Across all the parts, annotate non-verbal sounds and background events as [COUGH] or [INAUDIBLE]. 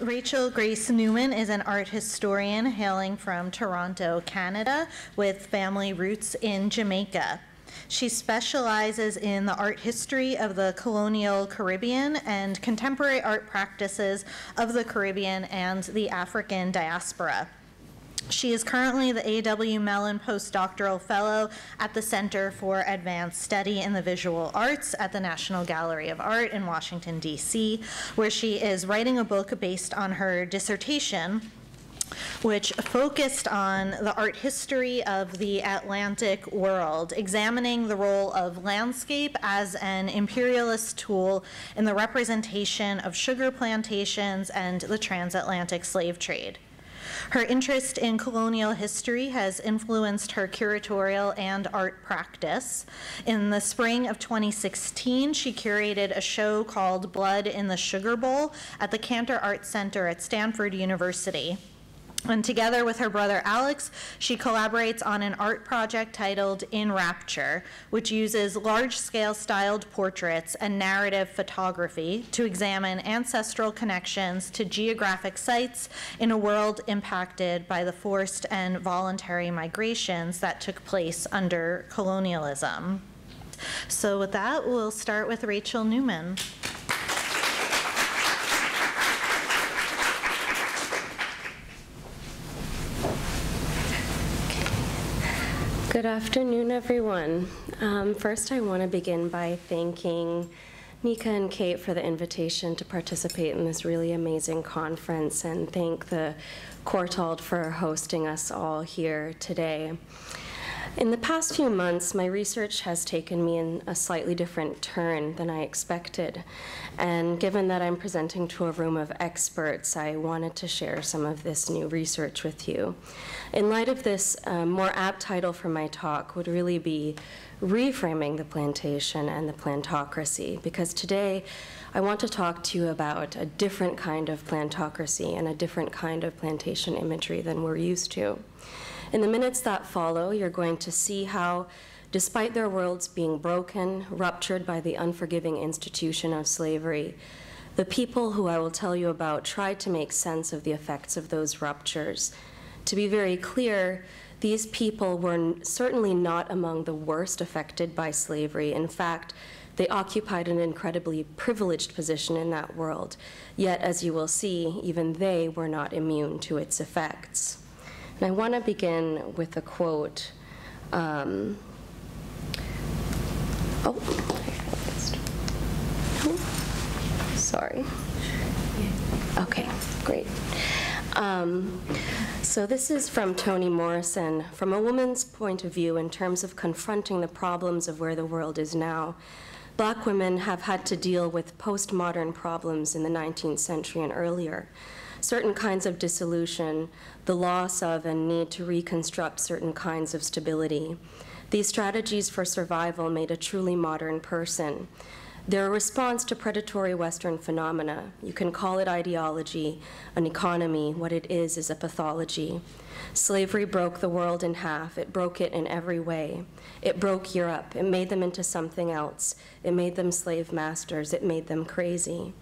Rachel Grace Newman is an art historian hailing from Toronto, Canada, with family roots in Jamaica. She specializes in the art history of the colonial Caribbean and contemporary art practices of the Caribbean and the African diaspora. She is currently the A.W. Mellon Postdoctoral Fellow at the Center for Advanced Study in the Visual Arts at the National Gallery of Art in Washington, D.C., where she is writing a book based on her dissertation which focused on the art history of the Atlantic world, examining the role of landscape as an imperialist tool in the representation of sugar plantations and the transatlantic slave trade. Her interest in colonial history has influenced her curatorial and art practice. In the spring of 2016, she curated a show called Blood in the Sugar Bowl at the Cantor Art Center at Stanford University. And together with her brother Alex, she collaborates on an art project titled In Rapture, which uses large scale styled portraits and narrative photography to examine ancestral connections to geographic sites in a world impacted by the forced and voluntary migrations that took place under colonialism. So, with that, we'll start with Rachel Newman. Good afternoon, everyone. Um, first, I want to begin by thanking Nika and Kate for the invitation to participate in this really amazing conference and thank the Courtauld for hosting us all here today. In the past few months, my research has taken me in a slightly different turn than I expected. And given that I'm presenting to a room of experts, I wanted to share some of this new research with you. In light of this, a more apt title for my talk would really be Reframing the Plantation and the Plantocracy, because today I want to talk to you about a different kind of plantocracy and a different kind of plantation imagery than we're used to. In the minutes that follow, you're going to see how, despite their worlds being broken, ruptured by the unforgiving institution of slavery, the people who I will tell you about tried to make sense of the effects of those ruptures. To be very clear, these people were certainly not among the worst affected by slavery. In fact, they occupied an incredibly privileged position in that world. Yet, as you will see, even they were not immune to its effects. And I want to begin with a quote. Um, oh, sorry. Okay, great. Um, so this is from Toni Morrison. From a woman's point of view, in terms of confronting the problems of where the world is now, black women have had to deal with postmodern problems in the 19th century and earlier certain kinds of dissolution, the loss of and need to reconstruct certain kinds of stability. These strategies for survival made a truly modern person. They're a response to predatory Western phenomena. You can call it ideology, an economy. What it is is a pathology. Slavery broke the world in half. It broke it in every way. It broke Europe. It made them into something else. It made them slave masters. It made them crazy.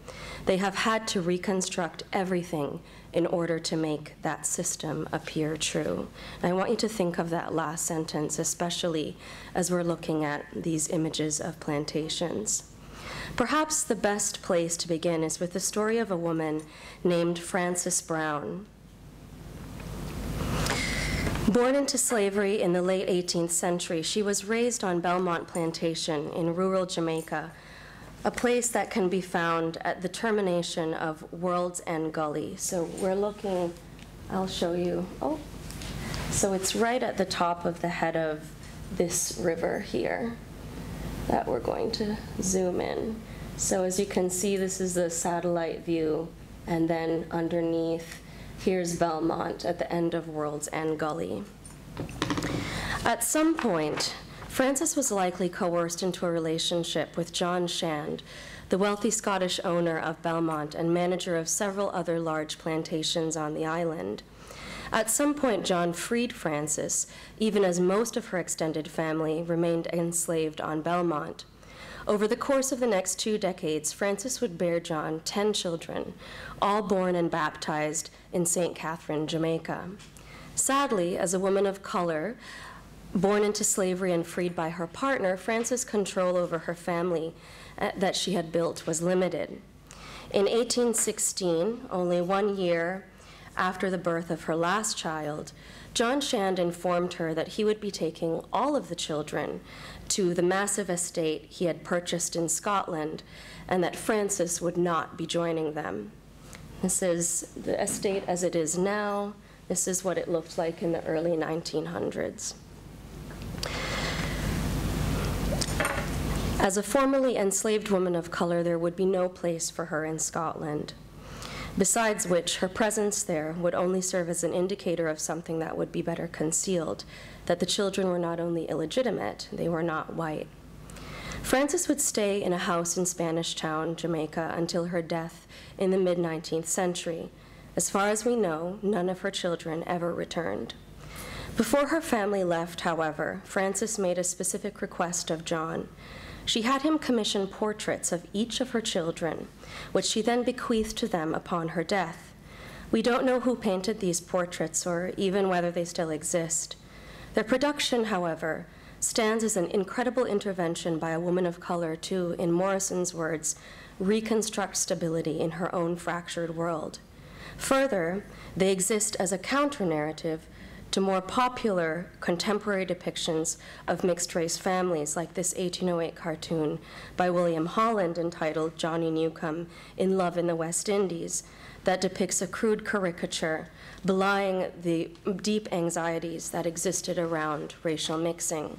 They have had to reconstruct everything in order to make that system appear true. And I want you to think of that last sentence, especially as we're looking at these images of plantations. Perhaps the best place to begin is with the story of a woman named Frances Brown. Born into slavery in the late 18th century, she was raised on Belmont Plantation in rural Jamaica, a place that can be found at the termination of World's End Gully. So we're looking, I'll show you. Oh, so it's right at the top of the head of this river here that we're going to zoom in. So as you can see, this is the satellite view, and then underneath Here's Belmont at the end of World's End Gully. At some point, Frances was likely coerced into a relationship with John Shand, the wealthy Scottish owner of Belmont and manager of several other large plantations on the island. At some point, John freed Frances, even as most of her extended family remained enslaved on Belmont. Over the course of the next two decades, Frances would bear John 10 children, all born and baptized in St. Catherine, Jamaica. Sadly, as a woman of color, born into slavery and freed by her partner, Frances' control over her family uh, that she had built was limited. In 1816, only one year after the birth of her last child, John Shand informed her that he would be taking all of the children to the massive estate he had purchased in Scotland and that Frances would not be joining them. This is the estate as it is now. This is what it looked like in the early 1900s. As a formerly enslaved woman of color, there would be no place for her in Scotland. Besides which, her presence there would only serve as an indicator of something that would be better concealed that the children were not only illegitimate, they were not white. Frances would stay in a house in Spanish Town, Jamaica, until her death in the mid 19th century. As far as we know, none of her children ever returned. Before her family left, however, Frances made a specific request of John. She had him commission portraits of each of her children, which she then bequeathed to them upon her death. We don't know who painted these portraits or even whether they still exist. Their production, however, stands as an incredible intervention by a woman of color to, in Morrison's words, reconstruct stability in her own fractured world. Further, they exist as a counter narrative to more popular contemporary depictions of mixed race families, like this 1808 cartoon by William Holland entitled Johnny Newcome in Love in the West Indies, that depicts a crude caricature belying the deep anxieties that existed around racial mixing.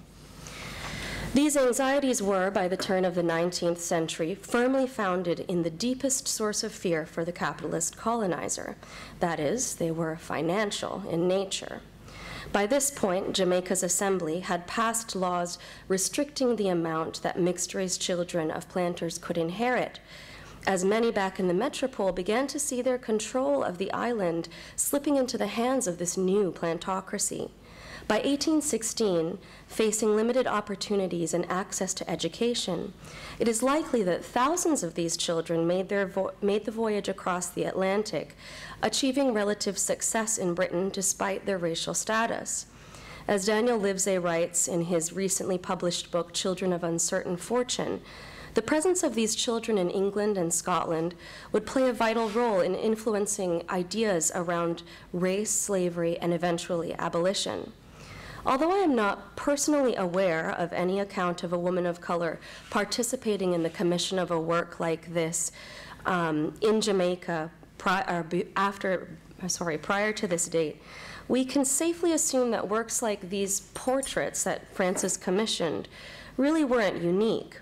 These anxieties were, by the turn of the 19th century, firmly founded in the deepest source of fear for the capitalist colonizer. That is, they were financial in nature. By this point, Jamaica's assembly had passed laws restricting the amount that mixed race children of planters could inherit, as many back in the metropole began to see their control of the island slipping into the hands of this new plantocracy. By 1816, facing limited opportunities and access to education, it is likely that thousands of these children made, their made the voyage across the Atlantic, achieving relative success in Britain despite their racial status. As Daniel Livesay writes in his recently published book, Children of Uncertain Fortune, the presence of these children in England and Scotland would play a vital role in influencing ideas around race, slavery, and eventually abolition. Although I am not personally aware of any account of a woman of color participating in the commission of a work like this um, in Jamaica prior, after, sorry, prior to this date, we can safely assume that works like these portraits that Frances commissioned really weren't unique.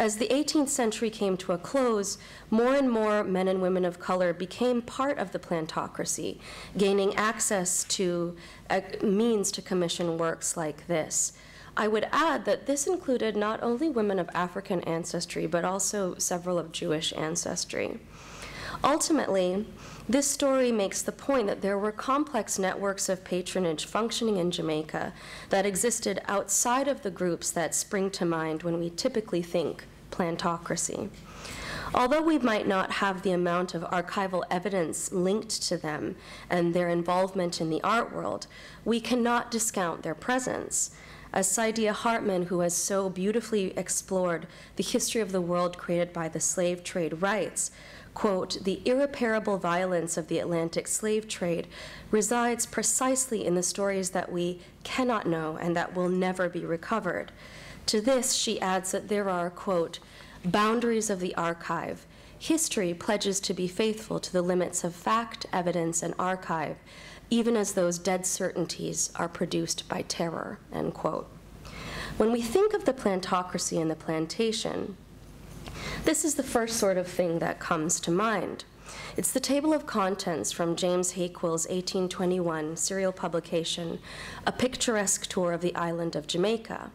As the 18th century came to a close, more and more men and women of color became part of the plantocracy, gaining access to uh, means to commission works like this. I would add that this included not only women of African ancestry, but also several of Jewish ancestry. Ultimately, this story makes the point that there were complex networks of patronage functioning in Jamaica that existed outside of the groups that spring to mind when we typically think plantocracy. Although we might not have the amount of archival evidence linked to them and their involvement in the art world, we cannot discount their presence. As Saidiya Hartman, who has so beautifully explored the history of the world created by the slave trade, writes, quote, the irreparable violence of the Atlantic slave trade resides precisely in the stories that we cannot know and that will never be recovered. To this, she adds that there are, quote, boundaries of the archive. History pledges to be faithful to the limits of fact, evidence, and archive, even as those dead certainties are produced by terror, end quote. When we think of the plantocracy and the plantation, this is the first sort of thing that comes to mind. It's the table of contents from James Hakewill's 1821 serial publication, A Picturesque Tour of the Island of Jamaica.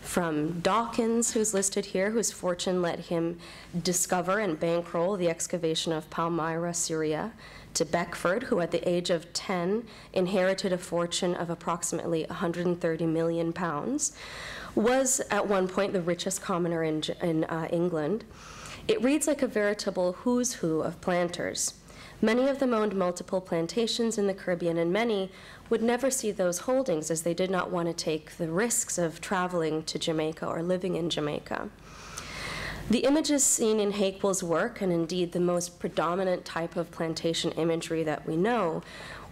From Dawkins, who's listed here, whose fortune let him discover and bankroll the excavation of Palmyra, Syria, to Beckford, who at the age of 10 inherited a fortune of approximately 130 million pounds, was at one point the richest commoner in, in uh, England. It reads like a veritable who's who of planters. Many of them owned multiple plantations in the Caribbean, and many would never see those holdings as they did not want to take the risks of traveling to Jamaica or living in Jamaica. The images seen in Hakewill's work, and indeed the most predominant type of plantation imagery that we know,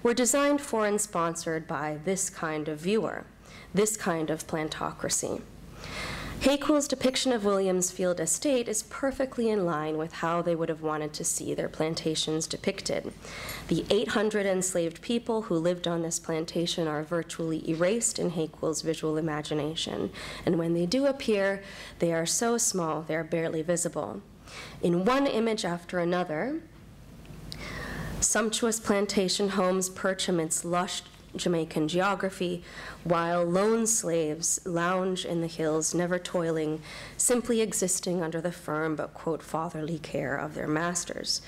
were designed for and sponsored by this kind of viewer, this kind of plantocracy. Hakewill's depiction of Williams Field Estate is perfectly in line with how they would have wanted to see their plantations depicted. The 800 enslaved people who lived on this plantation are virtually erased in Hakewill's visual imagination, and when they do appear, they are so small they are barely visible. In one image after another, sumptuous plantation homes perch amidst lush Jamaican geography, while lone slaves lounge in the hills, never toiling, simply existing under the firm but, quote, fatherly care of their masters.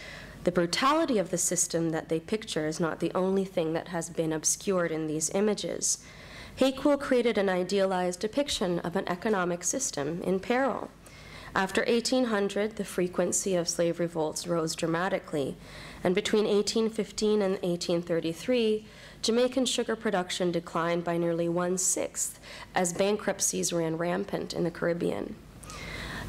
The brutality of the system that they picture is not the only thing that has been obscured in these images. Hakewill created an idealized depiction of an economic system in peril. After 1800, the frequency of slave revolts rose dramatically, and between 1815 and 1833, Jamaican sugar production declined by nearly one sixth as bankruptcies ran rampant in the Caribbean.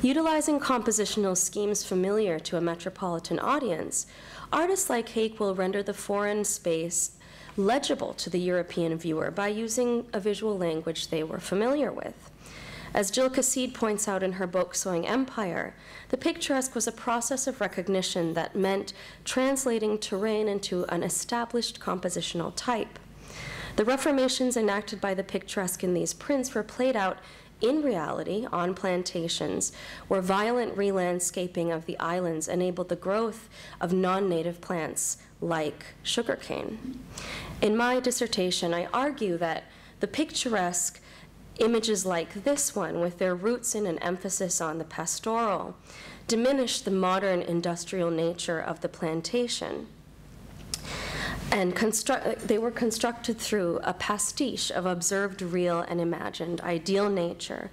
Utilizing compositional schemes familiar to a metropolitan audience, artists like Hakewill render the foreign space legible to the European viewer by using a visual language they were familiar with. As Jill Casid points out in her book, Sowing Empire, the picturesque was a process of recognition that meant translating terrain into an established compositional type. The reformations enacted by the picturesque in these prints were played out in reality on plantations where violent relandscaping of the islands enabled the growth of non-native plants like sugarcane. In my dissertation, I argue that the picturesque Images like this one, with their roots in an emphasis on the pastoral, diminish the modern industrial nature of the plantation. And they were constructed through a pastiche of observed real and imagined ideal nature.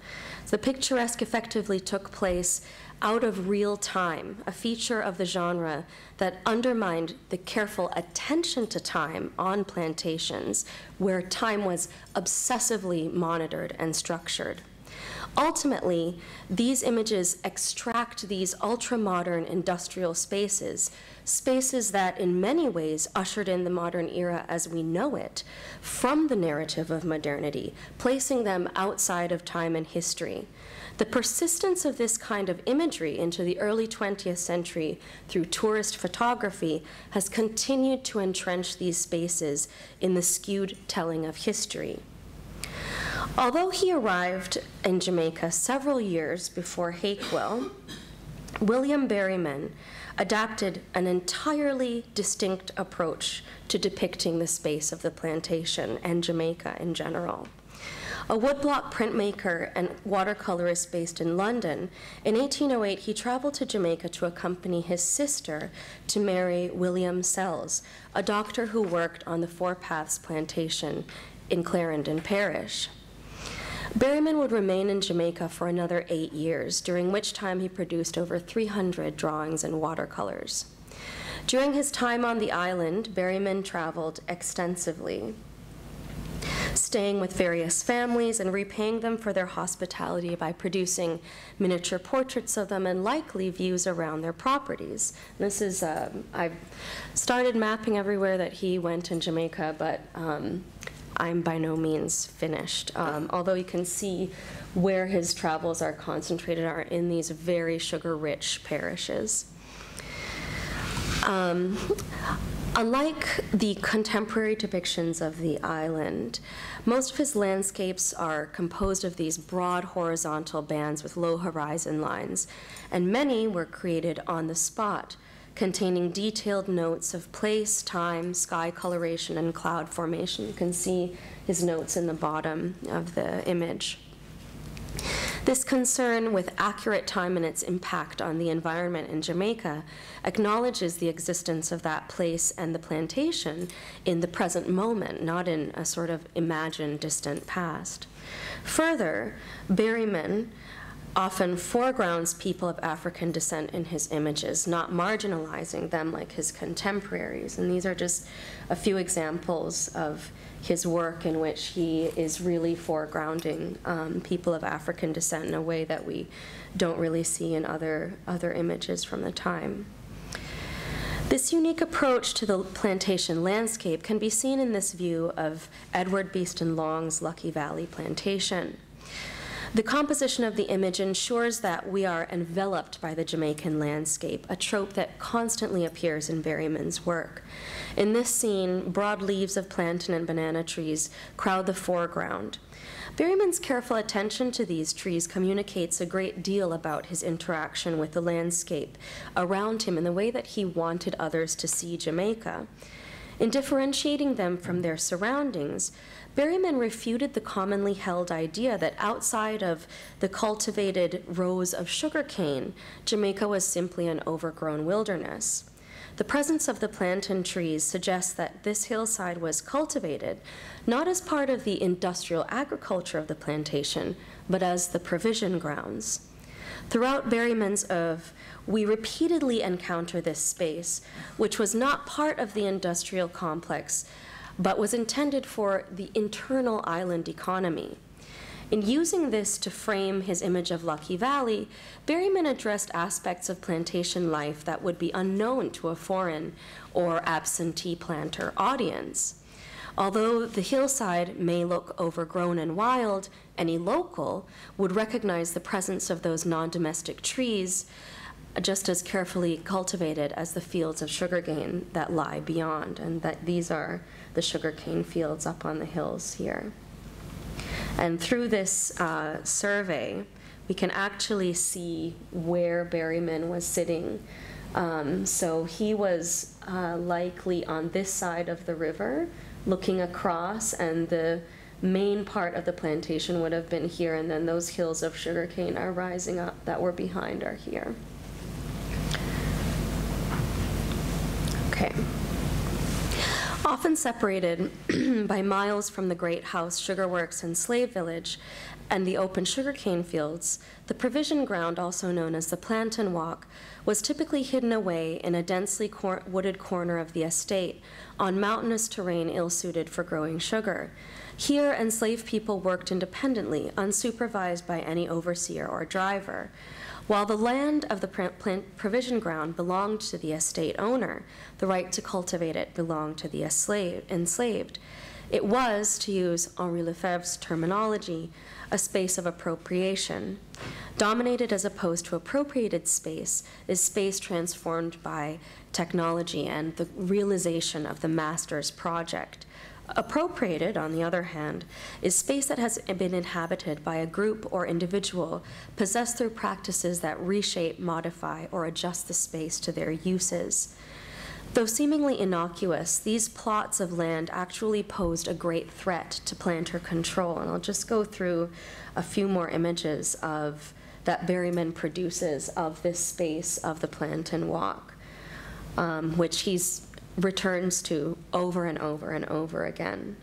The picturesque effectively took place out of real time, a feature of the genre that undermined the careful attention to time on plantations, where time was obsessively monitored and structured. Ultimately, these images extract these ultra modern industrial spaces, spaces that in many ways ushered in the modern era as we know it, from the narrative of modernity, placing them outside of time and history. The persistence of this kind of imagery into the early 20th century through tourist photography has continued to entrench these spaces in the skewed telling of history. Although he arrived in Jamaica several years before Hakewill, William Berryman adapted an entirely distinct approach to depicting the space of the plantation and Jamaica in general a woodblock printmaker and watercolorist based in London, in 1808 he traveled to Jamaica to accompany his sister to marry William Sells, a doctor who worked on the Four Paths plantation in Clarendon Parish. Berryman would remain in Jamaica for another eight years, during which time he produced over 300 drawings and watercolors. During his time on the island, Berryman traveled extensively staying with various families and repaying them for their hospitality by producing miniature portraits of them and likely views around their properties. This is, uh, I've started mapping everywhere that he went in Jamaica, but um, I'm by no means finished. Um, although you can see where his travels are concentrated are in these very sugar-rich parishes. Um, Unlike the contemporary depictions of the island, most of his landscapes are composed of these broad horizontal bands with low horizon lines, and many were created on the spot, containing detailed notes of place, time, sky coloration, and cloud formation. You can see his notes in the bottom of the image. This concern with accurate time and its impact on the environment in Jamaica acknowledges the existence of that place and the plantation in the present moment, not in a sort of imagined distant past. Further, Berryman often foregrounds people of African descent in his images, not marginalizing them like his contemporaries. And these are just a few examples of his work in which he is really foregrounding um, people of African descent in a way that we don't really see in other, other images from the time. This unique approach to the plantation landscape can be seen in this view of Edward Beeston Long's Lucky Valley Plantation. The composition of the image ensures that we are enveloped by the Jamaican landscape, a trope that constantly appears in Berryman's work. In this scene, broad leaves of plantain and banana trees crowd the foreground. Berryman's careful attention to these trees communicates a great deal about his interaction with the landscape around him and the way that he wanted others to see Jamaica. In differentiating them from their surroundings, Berryman refuted the commonly held idea that outside of the cultivated rows of sugarcane, Jamaica was simply an overgrown wilderness. The presence of the plantain trees suggests that this hillside was cultivated not as part of the industrial agriculture of the plantation, but as the provision grounds. Throughout Berryman's oeuvre, we repeatedly encounter this space, which was not part of the industrial complex, but was intended for the internal island economy. In using this to frame his image of Lucky Valley, Berryman addressed aspects of plantation life that would be unknown to a foreign or absentee planter audience. Although the hillside may look overgrown and wild, any local would recognize the presence of those non domestic trees just as carefully cultivated as the fields of sugarcane that lie beyond, and that these are the sugarcane fields up on the hills here. And through this uh, survey, we can actually see where Berryman was sitting. Um, so he was uh, likely on this side of the river, looking across, and the main part of the plantation would have been here, and then those hills of sugarcane are rising up that were behind are here. Okay. Often separated [CLEARS THROAT] by miles from the great house, sugar works, and slave village, and the open sugarcane fields, the provision ground, also known as the plantain walk, was typically hidden away in a densely cor wooded corner of the estate on mountainous terrain ill suited for growing sugar. Here, enslaved people worked independently, unsupervised by any overseer or driver. While the land of the provision ground belonged to the estate owner, the right to cultivate it belonged to the enslaved. It was, to use Henri Lefebvre's terminology, a space of appropriation. Dominated as opposed to appropriated space is space transformed by technology and the realization of the master's project. Appropriated, on the other hand, is space that has been inhabited by a group or individual possessed through practices that reshape, modify, or adjust the space to their uses. Though seemingly innocuous, these plots of land actually posed a great threat to planter control. And I'll just go through a few more images of that Berryman produces of this space of the plantain walk, um, which he's returns to over and over and over again.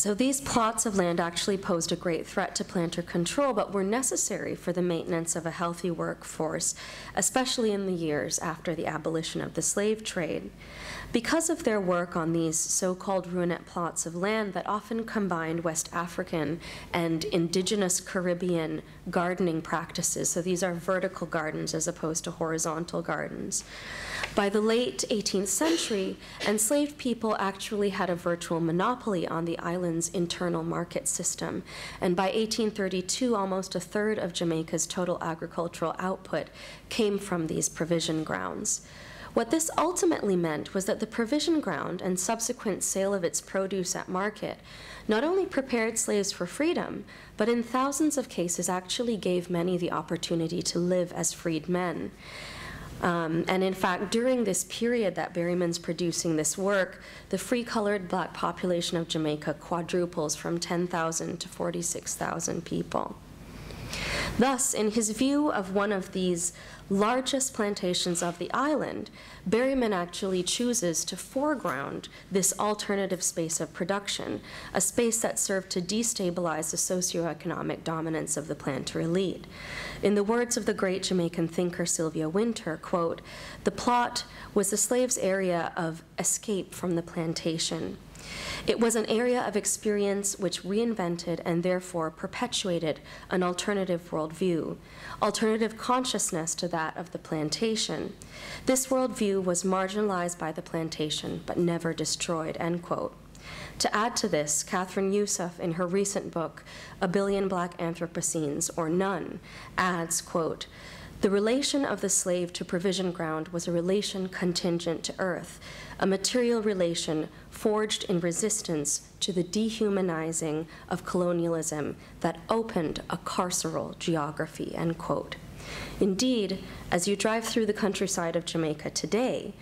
So these plots of land actually posed a great threat to planter control, but were necessary for the maintenance of a healthy workforce, especially in the years after the abolition of the slave trade. Because of their work on these so-called ruinate plots of land that often combined West African and indigenous Caribbean gardening practices, so these are vertical gardens as opposed to horizontal gardens. By the late 18th century, enslaved people actually had a virtual monopoly on the island's internal market system, and by 1832, almost a third of Jamaica's total agricultural output came from these provision grounds. What this ultimately meant was that the provision ground and subsequent sale of its produce at market not only prepared slaves for freedom, but in thousands of cases actually gave many the opportunity to live as freed men. Um, and in fact, during this period that Berryman's producing this work, the free colored black population of Jamaica quadruples from 10,000 to 46,000 people. Thus, in his view of one of these largest plantations of the island, Berryman actually chooses to foreground this alternative space of production, a space that served to destabilize the socioeconomic dominance of the planter elite. In the words of the great Jamaican thinker Sylvia Wynter, quote, the plot was the slave's area of escape from the plantation. It was an area of experience which reinvented and therefore perpetuated an alternative worldview, alternative consciousness to that of the plantation. This worldview was marginalized by the plantation but never destroyed, end quote. To add to this, Kathryn Yusoff, in her recent book, A Billion Black Anthropocenes, or None, adds, quote, the relation of the slave to provision ground was a relation contingent to earth, a material relation forged in resistance to the dehumanizing of colonialism that opened a carceral geography, end quote. Indeed, as you drive through the countryside of Jamaica today,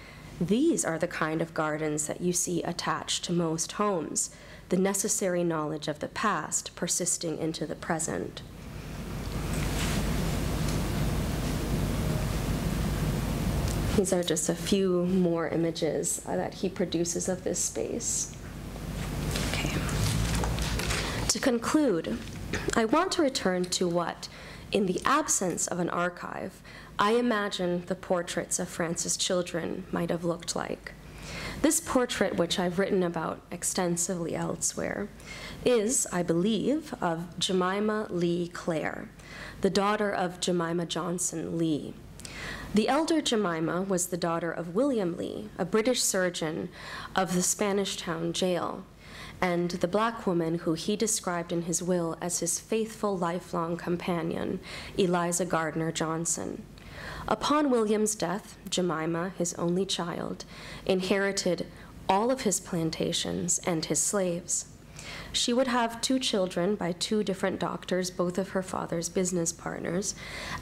these are the kind of gardens that you see attached to most homes, the necessary knowledge of the past persisting into the present. These are just a few more images that he produces of this space. Okay. To conclude, I want to return to what, in the absence of an archive, I imagine the portraits of Frances children might have looked like. This portrait, which I've written about extensively elsewhere, is, I believe, of Jemima Lee Clare, the daughter of Jemima Johnson Lee. The elder Jemima was the daughter of William Lee, a British surgeon of the Spanish town jail, and the black woman who he described in his will as his faithful lifelong companion, Eliza Gardner Johnson. Upon William's death, Jemima, his only child, inherited all of his plantations and his slaves. She would have two children by two different doctors, both of her father's business partners,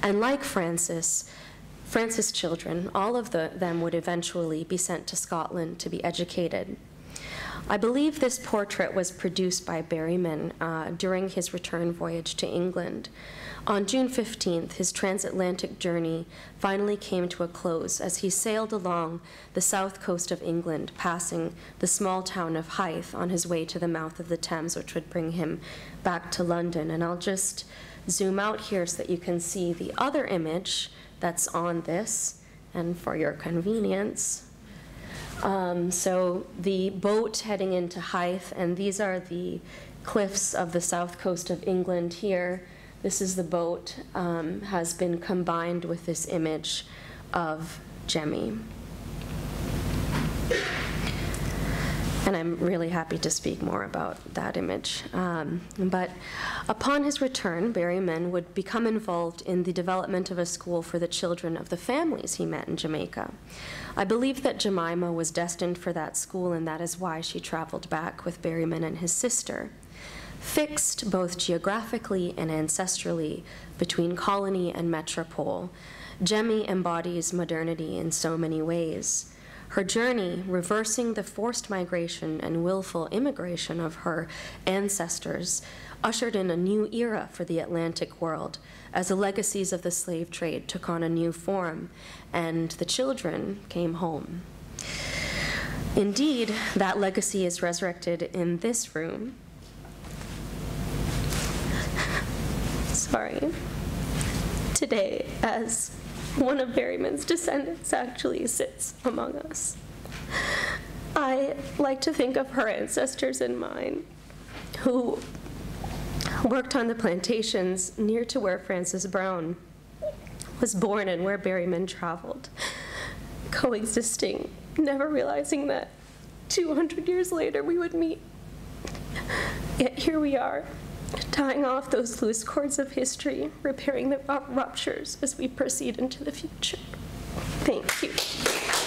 and like Frances, Frances' children, all of the, them would eventually be sent to Scotland to be educated. I believe this portrait was produced by Berryman uh, during his return voyage to England. On June 15th, his transatlantic journey finally came to a close as he sailed along the south coast of England, passing the small town of Hythe on his way to the mouth of the Thames, which would bring him back to London. And I'll just zoom out here so that you can see the other image that's on this, and for your convenience. Um, so the boat heading into Hythe, and these are the cliffs of the south coast of England here. This is the boat, um, has been combined with this image of Jemmy. And I'm really happy to speak more about that image. Um, but upon his return, Berryman would become involved in the development of a school for the children of the families he met in Jamaica. I believe that Jemima was destined for that school, and that is why she traveled back with Berryman and his sister. Fixed both geographically and ancestrally between colony and metropole, Jemmy embodies modernity in so many ways. Her journey, reversing the forced migration and willful immigration of her ancestors, ushered in a new era for the Atlantic world as the legacies of the slave trade took on a new form and the children came home. Indeed, that legacy is resurrected in this room. [LAUGHS] Sorry. Today, as [LAUGHS] one of Berryman's descendants actually sits among us. I like to think of her ancestors and mine who worked on the plantations near to where Frances Brown was born and where Berryman traveled, coexisting, never realizing that 200 years later we would meet. Yet here we are, tying off those loose cords of history, repairing the ruptures as we proceed into the future. Thank you.